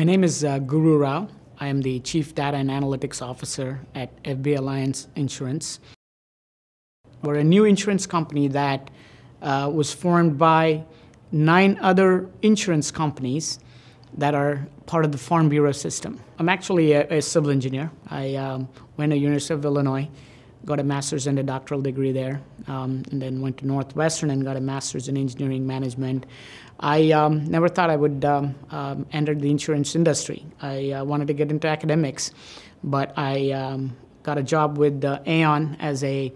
My name is uh, Guru Rao. I am the Chief Data and Analytics Officer at FB Alliance Insurance. We're a new insurance company that uh, was formed by nine other insurance companies that are part of the Farm Bureau system. I'm actually a, a civil engineer. I um, went to University of Illinois, got a master's and a doctoral degree there, um, and then went to Northwestern and got a master's in engineering management. I um, never thought I would um, um, enter the insurance industry. I uh, wanted to get into academics, but I um, got a job with uh, Aon as a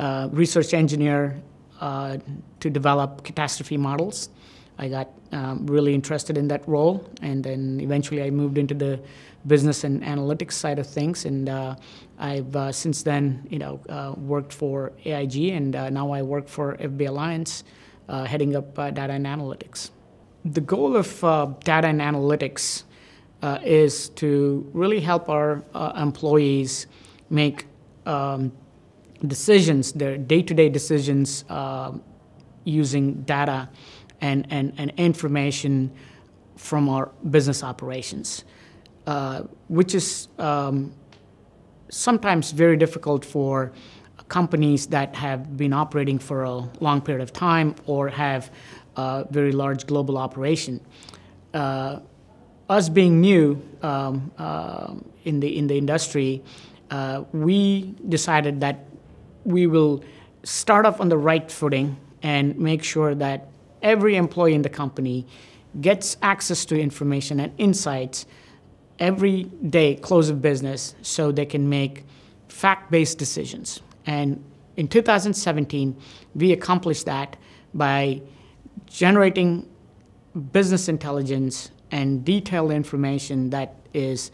uh, research engineer uh, to develop catastrophe models. I got um, really interested in that role, and then eventually I moved into the business and analytics side of things. And uh, I've uh, since then, you know, worked for AIG, and now I work for FB Alliance, heading up uh, data and analytics. The goal of data and analytics is to really help our employees make um, decisions, their day-to-day decisions, using data and, and, and information from our business operations, uh, which is um, sometimes very difficult for companies that have been operating for a long period of time or have a very large global operation. Uh, us being new um, uh, in the in the industry, uh, we decided that we will start off on the right footing and make sure that every employee in the company gets access to information and insights every day, close of business, so they can make fact based decisions. And in 2017, we accomplished that by generating business intelligence and detailed information that is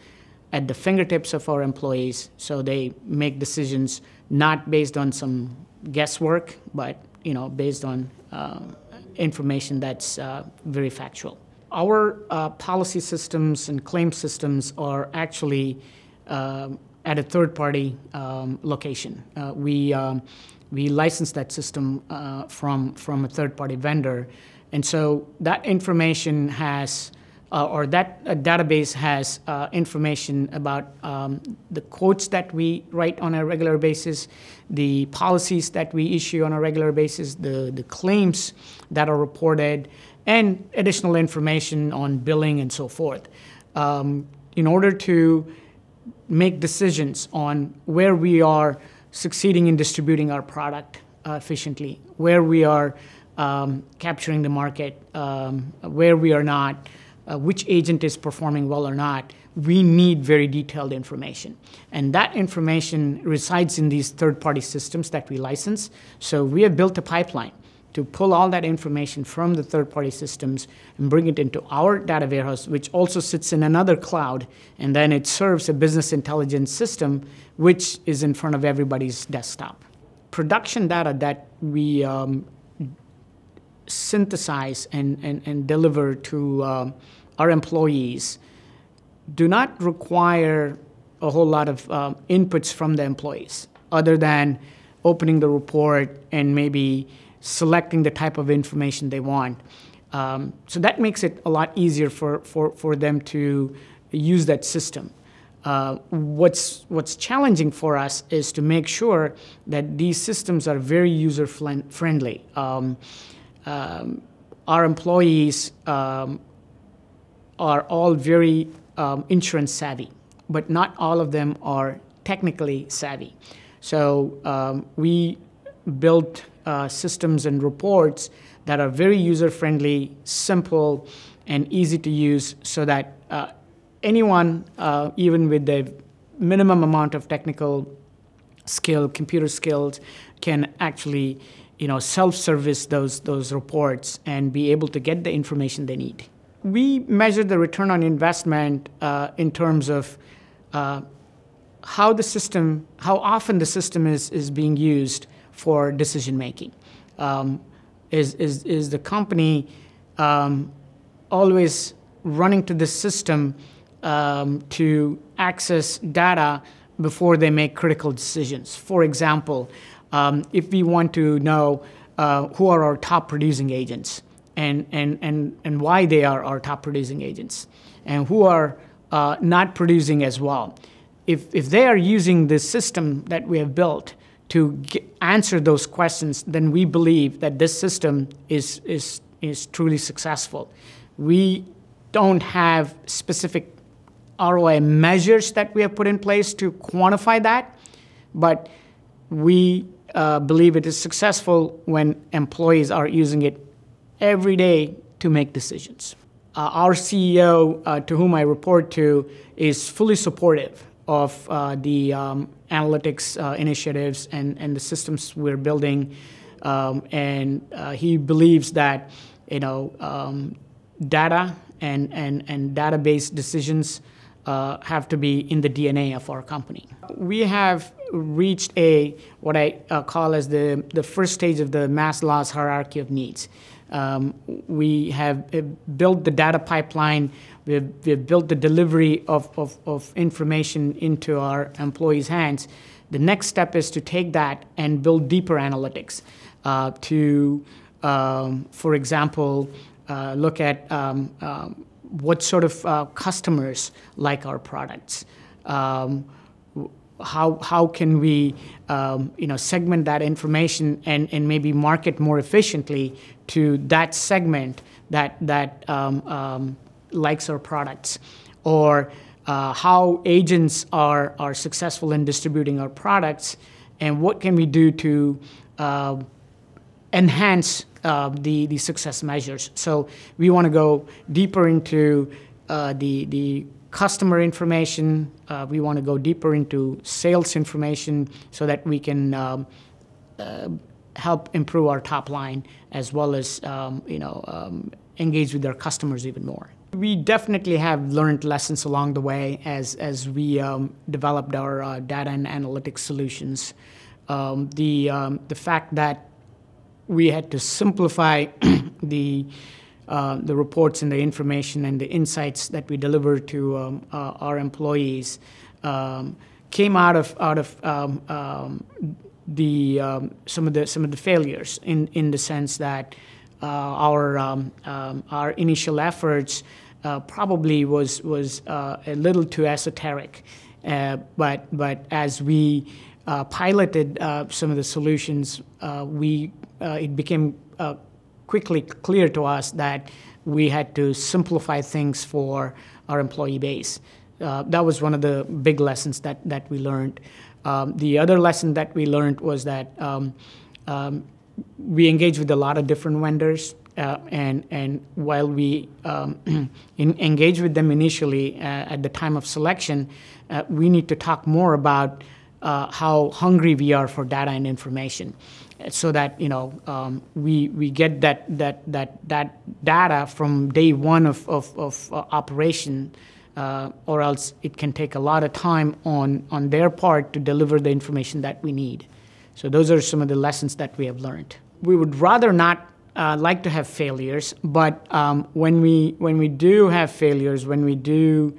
at the fingertips of our employees so they make decisions not based on some guesswork but you know based on um, information that's uh, very factual. Our uh, policy systems and claim systems are actually uh, at a third party um, location. Uh, we, um, we license that system uh, from, from a third party vendor. And so that information has uh, or that uh, database has uh, information about um, the quotes that we write on a regular basis, the policies that we issue on a regular basis, the, the claims that are reported, and additional information on billing and so forth. Um, in order to make decisions on where we are succeeding in distributing our product uh, efficiently, where we are um, capturing the market, um, where we are not, uh, which agent is performing well or not, we need very detailed information. And that information resides in these third party systems that we license. So we have built a pipeline to pull all that information from the third party systems and bring it into our data warehouse, which also sits in another cloud. And then it serves a business intelligence system, which is in front of everybody's desktop. Production data that we um, synthesize and, and, and deliver to uh, our employees do not require a whole lot of um, inputs from the employees other than opening the report and maybe selecting the type of information they want. Um, so that makes it a lot easier for, for, for them to use that system. Uh, what's, what's challenging for us is to make sure that these systems are very user friendly. Um, um, our employees um, are all very um, insurance savvy, but not all of them are technically savvy. So um, we built uh, systems and reports that are very user friendly, simple, and easy to use so that uh, anyone, uh, even with the minimum amount of technical skill, computer skills, can actually you know, self-service those, those reports and be able to get the information they need. We measure the return on investment uh, in terms of uh, how the system, how often the system is, is being used for decision making. Um, is, is, is the company um, always running to the system um, to access data before they make critical decisions? For example, um, if we want to know uh, who are our top producing agents and, and, and, and why they are our top producing agents. and who are uh, not producing as well. If, if they are using this system that we have built to answer those questions, then we believe that this system is, is, is truly successful. We don't have specific ROI measures that we have put in place to quantify that, but we uh, believe it is successful when employees are using it every day to make decisions. Uh, our CEO, uh, to whom I report to, is fully supportive of uh, the um, analytics uh, initiatives and, and the systems we're building. Um, and uh, he believes that you know um, data and, and, and database decisions uh, have to be in the DNA of our company. We have reached a what I uh, call as the, the first stage of the Maslow's hierarchy of needs. Um, we have uh, built the data pipeline, we've, we've built the delivery of, of, of, information into our employees' hands. The next step is to take that and build deeper analytics uh, to, um, for example, uh, look at um, um what sort of uh, customers like our products. Um, how, how can we um, you know, segment that information and, and maybe market more efficiently to that segment that, that um, likes our products? Or uh, how agents are, are successful in distributing our products and what can we do to uh, enhance uh, the, the success measures. So we want to go deeper into uh, the, the customer information. Uh, we want to go deeper into sales information so that we can um, uh, help improve our top line as well as um, you know um, engage with our customers even more. We definitely have learned lessons along the way as as we um, developed our uh, data and analytics solutions. Um, the um, the fact that we had to simplify the uh, the reports and the information and the insights that we deliver to um, uh, our employees um, came out of out of um, the some of the some of the failures in in the sense that our um, our initial efforts uh, probably was was uh, a little too esoteric, uh, but but as we piloted some of the solutions, we it became quickly clear to us that we had to simplify things for our employee base. Uh, that was one of the big lessons that, that we learned. Um, the other lesson that we learned was that um, um, we engage with a lot of different vendors, uh, and and while we um, engage with them initially uh, at the time of selection, uh, we need to talk more about uh, how hungry we are for data and information so that you know um, we we get that that that that data from day one of of, of uh, operation, uh, or else it can take a lot of time on on their part to deliver the information that we need. So those are some of the lessons that we have learned. We would rather not uh, like to have failures, but um, when we when we do have failures, when we do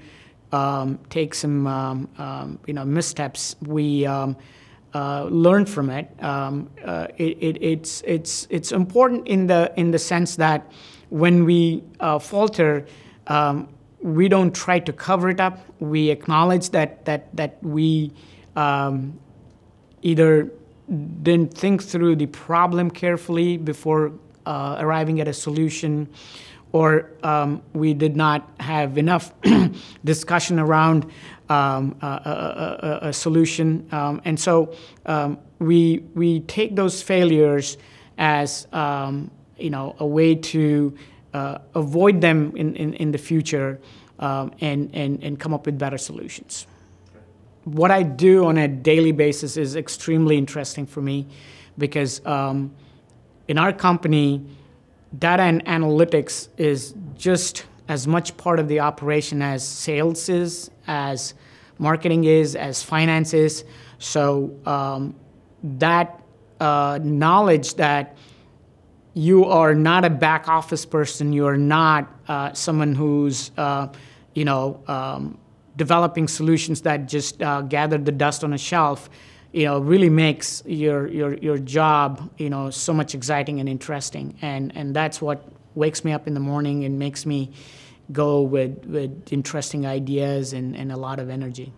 um, take some um, um, you know missteps, we um, uh, learn from it. Um, uh, it, it. It's it's it's important in the in the sense that when we uh, falter, we don't try to cover it up. We acknowledge that that that we either didn't think through the problem carefully before uh, arriving at a solution, or um, we did not have enough discussion around um, a, a, a, solution. Um, and so um, we, we take those failures as um, you know, a way to uh, avoid them in, in, in the future um, and, and, and come up with better solutions. What I do on a daily basis is extremely interesting for me because in our company, data and analytics is just as much part of the operation as sales is, as marketing is, as finance is. So um, that uh, knowledge that you are not a back office person, you are not uh, someone who's uh, you know um, developing solutions that just uh, gather the dust on a shelf. You know, really makes your your your job you know so much exciting and interesting, and and that's what wakes me up in the morning and makes me go with, with interesting ideas and, and a lot of energy.